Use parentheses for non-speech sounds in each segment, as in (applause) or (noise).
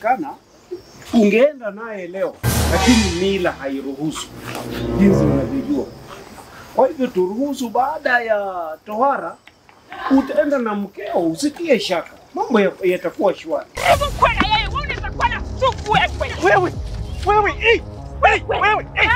ingewezekana ungeenda naye leo, lakini mila hairuhusu, jinsi unavyojua. Kwa hivyo turuhusu, baada ya tohara utaenda na mkeo, usikie shaka, mambo yatakuwa shwari. Wewe, wewe, eh, wewe, wewe, eh,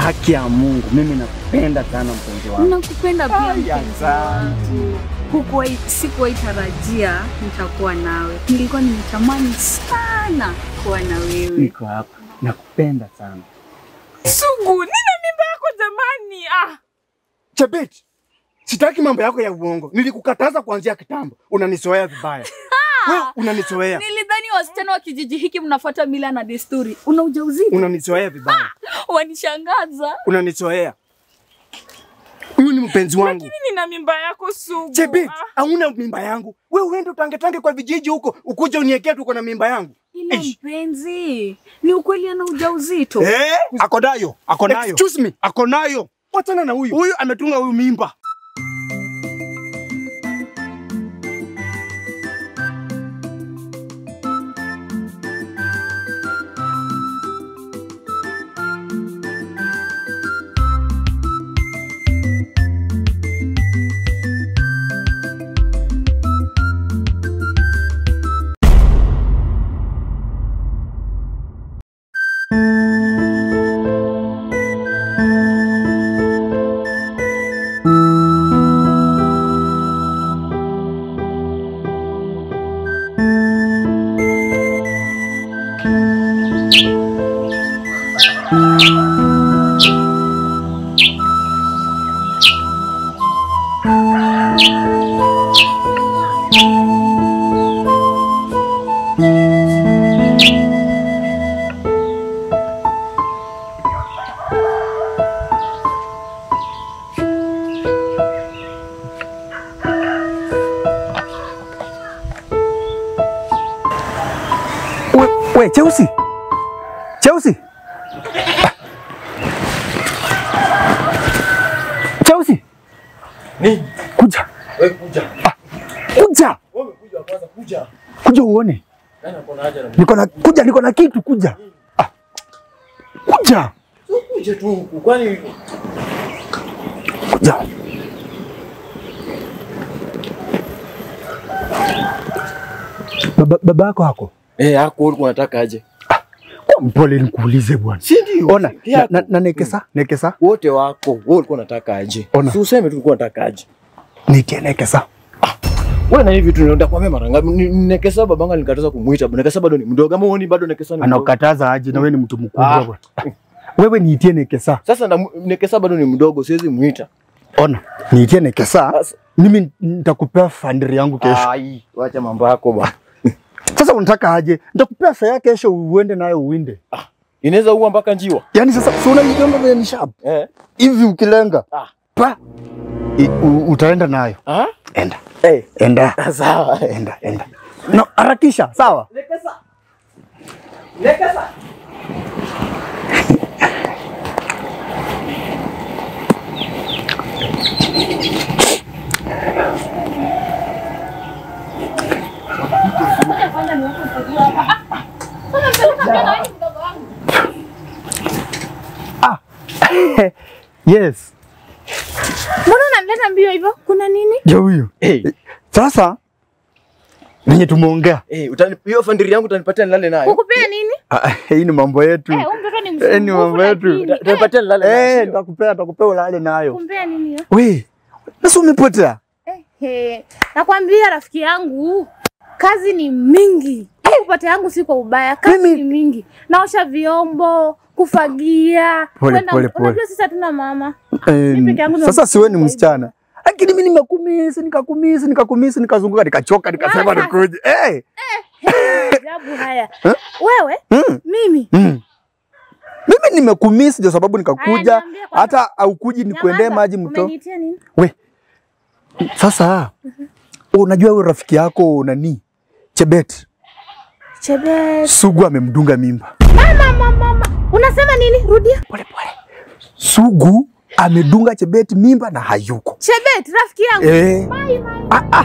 Haki ya Mungu, mimi nakupenda sana mpenzi wangu. Nakupenda pia mpenzi wangu. Hukuwahi, sikuwahi tarajia nitakuwa nawe. Nilikuwa nimetamani sana kuwa na wewe. Niko hapa, nakupenda sana. Sugu, nina mimba yako jamani. Ah, Chebet, sitaki mambo yako ya uongo. Nilikukataza kuanzia kitambo, unanizoea vibaya. (laughs) Wewe unanizoea, Nilidhani wasichana wa kijiji hiki mnafuata mila na desturi. Una ujauzito? unanizoea vibaya, Wanishangaza. unanizoea. Huyu ni mpenzi wangu. Lakini nina mimba yako Sugu. Chebet, Ah, hauna mimba yangu. Wewe uende utangetange kwa vijiji huko, ukuje uniekee tu uko na mimba yangu. Ila mpenzi, ni ukweli ana ujauzito? Eh? Ako nayo, ako nayo, Excuse me. ako nayo. Wachana na huyu. Huyu ametunga huyu mimba. We, we Cheusi, Ni, kuja wewe kuja. kuja Wewe kuja kwanza kuja. kuja uone, Nani ako na haja na mimi? niko na kuja, niko na kitu, kuja ah. Kuja Kuja tu huku. Kwani kuja, baba baba yako hako eh, hako ulikuwa unataka aje? Mpole, nikuulize bwana, Si ndio? ona na, na, na nekesa nekesa, Wote wako. Wewe ulikuwa unataka aje? Si useme tu ulikuwa unataka aje. nitie nekesa Wewe na hivi vitu ndio kwa mara ngapi? Nekesa babanga nikataza kumuita. Nekesa bado ni mdogo. Ama uoni bado Nekesa ni anakataza aje? Na wewe ni mtu mkubwa Ah. bwana, wewe niitie nekesa, Sasa na Nekesa bado ni mdogo, siwezi muita. ona niitie nekesa, mimi nitakupea fandiri yangu kesho. ai, wacha mambo yako bwana. Sasa unataka aje? Nitakupea yake kesho uende nayo uwinde. Ah, Inaweza uwa mpaka njiwa. Yaani sasa si unaiona vile ni sharp. Eh? Hivi ukilenga Ah. pa i, u, utaenda nayo. Ah? Enda. Eh, Enda. sawa. Enda, enda. No, harakisha, sawa? (laughs) Yes. Mbona unamleta mbio hivyo? Kuna nini? Jo huyo. Eh, Sasa venye tumeongea. eh, utani hiyo fandiri yangu utanipatia nilale nayo. Kukupea nini? Ah, Hii ni mambo yetu. Eh, mtoto ni Hey, ni mambo yetu. Utanipatia hey. Nilale Eh, nayo. sio? nitakupea, nitakupea ulale nayo. Kumpea nini hiyo? We, nasi umepotea. Eh, hey, nakwambia rafiki yangu, kazi ni mingi. upate yangu si kwa ubaya, kazi Mimi- ni mingi. Naosha vyombo, kufagia, kwenda- pole, pole. Unajua sisi hatuna mama. Eh, ndo Sasa siwe ni msichana. Lakini mimi nimekumisi, nikakumisi, nikakumisi, nikazunguka, nikachoka, nikasema Sasa. nikuje. Eh. Ajabu haya. (laughs) huh? Wewe, Mm. mimi Mm. Mimi nimekumisi ndio sababu nikakuja, hata aukuji nikuendee maji mto. Umeniitia nini? We sasa, unajua huyo rafiki yako nani Chebet Chebet. Sugu amemdunga mimba. Mama, mama, mama. Unasema nini? Rudia. Pole pole. Sugu amedunga Chebet mimba na hayuko. Chebet, rafiki yangu. Eh, Mai, mai, ah, ah,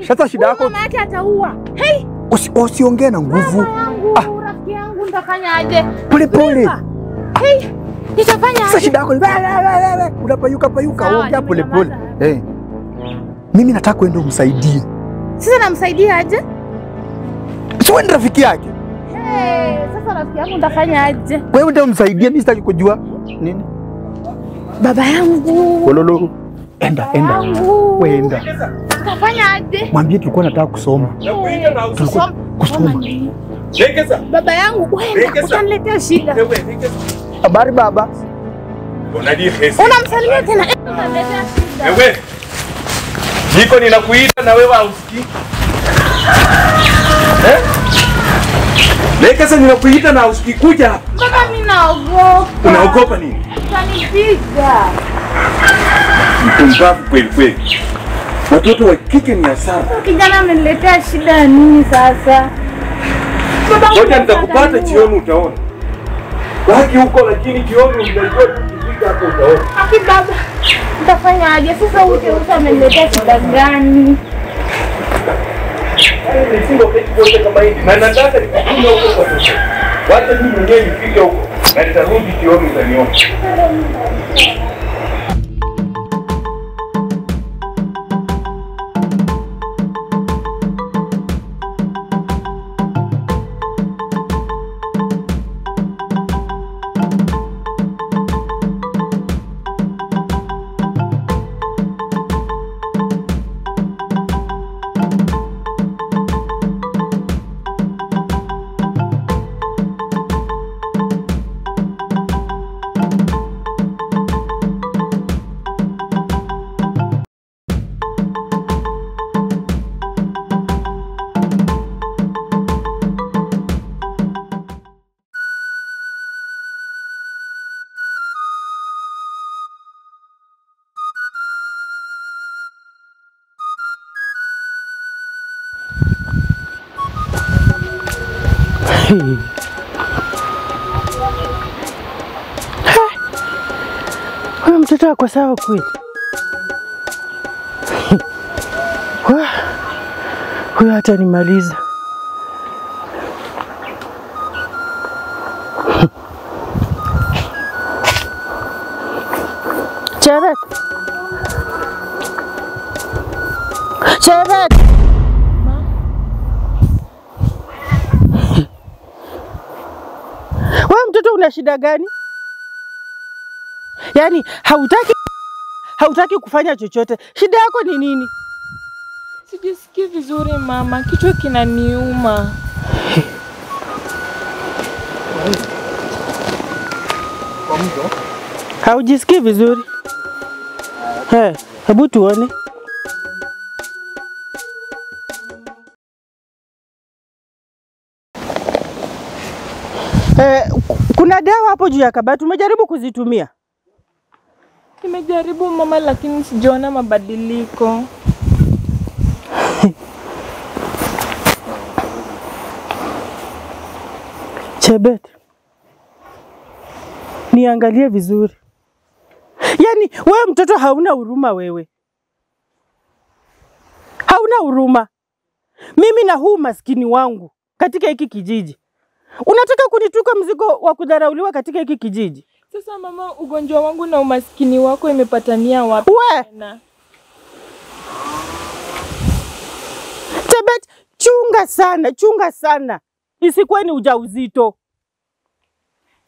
Shata sasa shida yako Mama yake ataua. Hey, usi, usiongee na nguvu. mama yangu, rafiki yangu nitafanya aje? Pole pole. Hey, nitafanya Sasa aje? shida yako unapayuka payuka, ongea pole pole. Eh. Mimi nataka kwenda umsaidie. Sasa namsaidia aje? Wewe ni rafiki yake. Hey, sasa rafiki yangu nitafanya aje? Wewe ndio umsaidie, mimi sitaki kujua nini. Baba yangu. Kololo. Enda, enda. yangu. Wewe enda. Nitafanya aje? Mwambie tulikuwa nataka kusoma. Tulikuwa kusoma. Baba yangu, wenda Legeza. utaniletea shida. Wewe. Habari baba. Unamsalimia tena, shida. Wewe. Niko ninakuita na wewe hausikii. Eh? Legeza ninakuita na usikikuja kuja hapa. Mbona mimi naogopa. Unaogopa nini? Utanipiga. Mpumbavu kweli kweli. Watoto wa kike ni hasara. Kijana ameniletea shida ya nini sasa? Baba, Ngoja nitakupata jioni utaona. Baki huko lakini jioni unajua tukifika hapo utaona. Aki baba, nitafanyaje sasa? Huyu ameniletea shida gani? Nimefunga kesi kama hivi na nataka nikutume huko kwa sasa. Wacha mimi mwenyewe nifike huko na nitarudi jioni utaniona. Mtoto sawa kweli? Huyo hata nimaliza. Chebet. Wewe mtoto una shida gani? Yaani hautaki (laughs) hautaki kufanya chochote. Shida yako ni nini? Sijisikii vizuri mama, kichwa kinaniuma. Haujisikii vizuri? He, hebu tuone. Eh, kuna dawa hapo juu ya kabati, umejaribu kuzitumia? Nimejaribu mama, lakini sijaona mabadiliko. Chebet, niangalie vizuri. Yaani wewe mtoto hauna huruma wewe, hauna huruma. Mimi na huu maskini wangu katika hiki kijiji, unataka kunituka mzigo wa kudharauliwa katika hiki kijiji? Sasa mama, ugonjwa wangu na umaskini wako imepatania wapi We tena? Chebet, chunga sana, chunga sana, isikuwe ni ujauzito.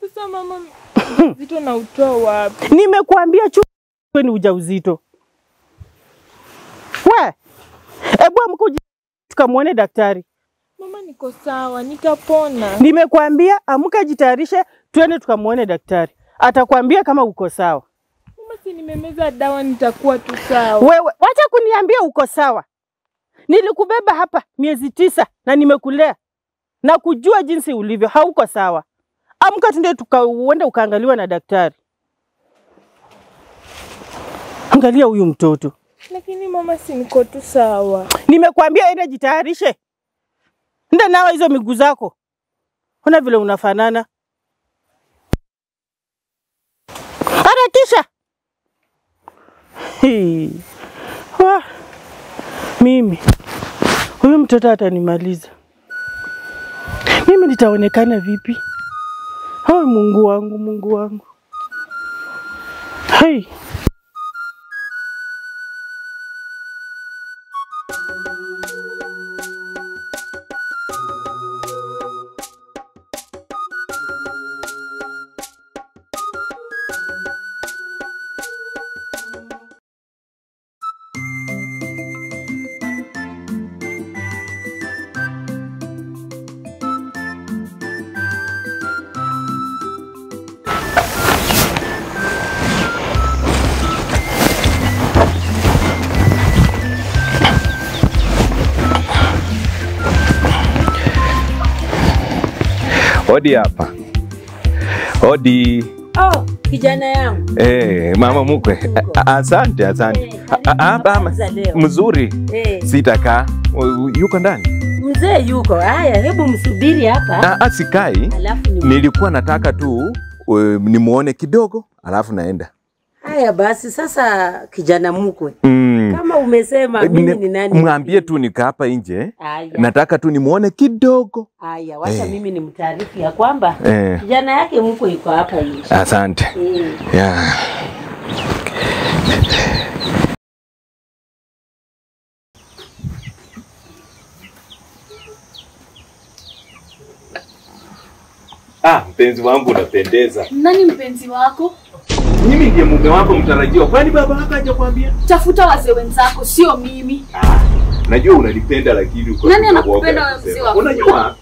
Sasa mama, (coughs) uzito na utoa wapi? Nimekuambia chunga ni ujauzito. We, ebu amka tukamwone daktari. Mama, niko sawa, nitapona. Nimekuambia amka, jitayarishe, twende tukamwone daktari, atakwambia kama uko sawa. Mama, si nimemeza dawa, nitakuwa tu sawa. Wewe wacha kuniambia uko sawa. Nilikubeba hapa miezi tisa na nimekulea na kujua jinsi ulivyo, hauko sawa. Amka tunde tukauende ukaangaliwa na daktari. Angalia huyu mtoto, Lakini mama, si niko tu sawa. Nimekwambia ende jitayarishe, nda nawa hizo miguu zako, ona vile unafanana. Harakisha, Hii. Wah. Mimi huyu mtoto atanimaliza. Mimi nitaonekana vipi? Oh, Mungu wangu, Mungu wangu. Hey. Hodi hapa. Hodi. Oh, kijana yangu. Eh, mama mkwe. Asante, asante. A- Hapa mzuri. Eh, Sitakaa. Yuko ndani? mzee yuko. Haya, hebu msubiri hapa. Ah, sikai. Nilikuwa nataka tu nimuone kidogo alafu naenda. Haya basi sasa kijana mkwe. Mm. Kama umesema mimi ni nani? Mwambie tu nika hapa nje. Nataka tu nimuone kidogo. Haya, wacha Eh. mimi ni mtaarifu ya kwamba Eh. kijana yake mko yuko hapa nje. Asante. Eh. Yeah. Ah, mpenzi wangu unapendeza. Nani mpenzi wako? Mimi ndiye mume wako mtarajiwa. Kwani baba yako hajakwambia? Tafuta wazee wenzako, sio mimi. Ah, Najua unanipenda lakini uko Nani anakupenda wewe mzee wako? Unajua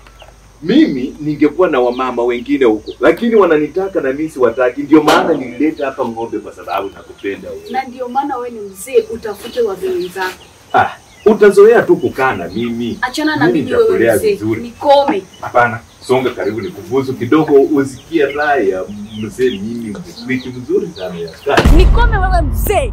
mimi ningekuwa na wamama wengine huko, lakini wananitaka na mimi siwataki. Ndio maana nilileta hapa ng'ombe kwa sababu nakupenda wewe. Na ndio maana wewe ni mzee, utafute wazee wenzako. Ah, utazoea tu kukaa na mimi. Achana na Mimi mimi wewe mzee, nikome. Hapana, songa karibu nikuvuzu kidogo, usikie raha ya mzee. Mimi mziki mzuri sana ya kaa. Nikome wewe mzee.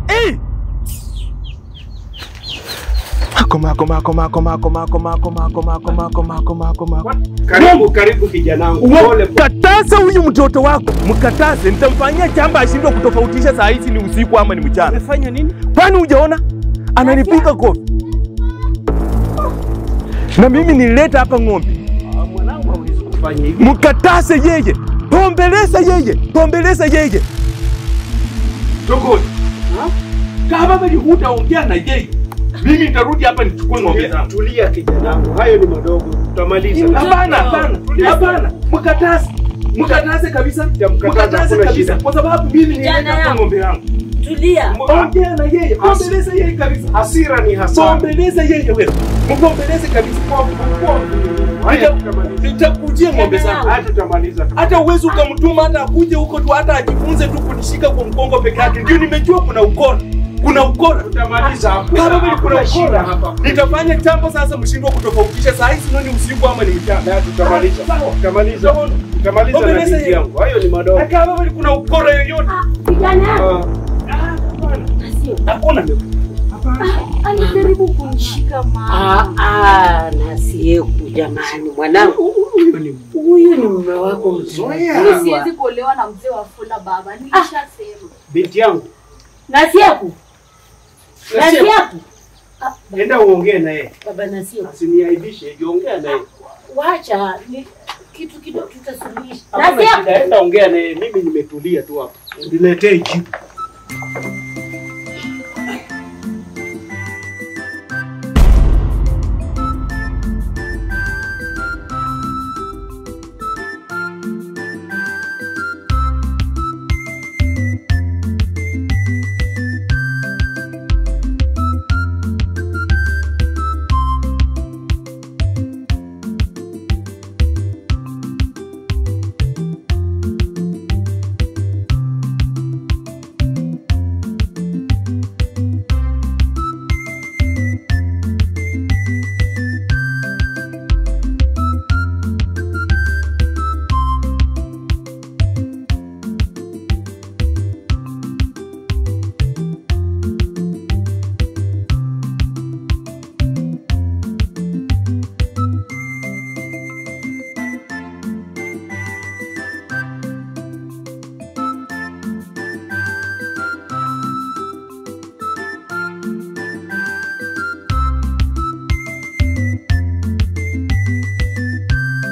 Koma koma koma koma koma koma koma koma koma koma koma koma. Karibu karibu kijanangu. Pole Mkataze huyu mtoto wako, mkataze. Nitamfanyia chamba ashindwe kutofautisha saa hizi ni usiku ama ni mchana. Umefanya nini? Kwani hujaona ananipiga kofi? Na mimi nilileta hapa ng'ombe, Ah, Mwanangu hawezi kufanya hivi. mkataze yeye, pombeleza yeye, pombeleza yeye. Tokoni kama mimi hutaongea na yeye, mimi nitarudi hapa nichukue ng'ombe zangu. Tulia kijanangu. Hayo ni madogo. Tutamaliza. Hapana, hapana, hapana, mkataze, mkataze kabisa, mkataze kabisa, kwa sababu mimi nilileta ng'ombe yangu. Tulia. Ongea na yeye, pombeleza yeye kabisa. Hasira ni hasara. Pombeleza yeye wewe. Mpombeleze kabisa. kwa kwa. Nitakujia ng'ombe zangu. Hata uwezi ukamtuma hata akuje huko tu hata ajifunze tu kunishika kwa mgongo peke yake. Ndio nimejua kuna ukora. Kuna ukora. Tutamaliza. hapo. Kama mimi kuna ukora. hapa. Nitafanya jambo sasa mshindwa kutofautisha saa hizi ndio ni usiku ama ni mchana. Tutamaliza. Tutamaliza. Utamaliza na binti yangu. Hayo ni madogo. Kaka wewe kuna ukora yoyote? Kijana. Ah, hakuna ah. ah, ah, anajaribu kunishika mama. Ah, na siyeku jamani, mwanangu huyu ni mume wako mzuri. Siwezi kuolewa na mzee wa Fula baba, nilishasema. Binti yangu na siyeku enda uongee naye baba. Na siyeku, usiniaibishe, ongea naye, wacha kitu kidogo tutasuluhisha. Ongea naye, mimi nimetulia tu hapa, niletee jibu.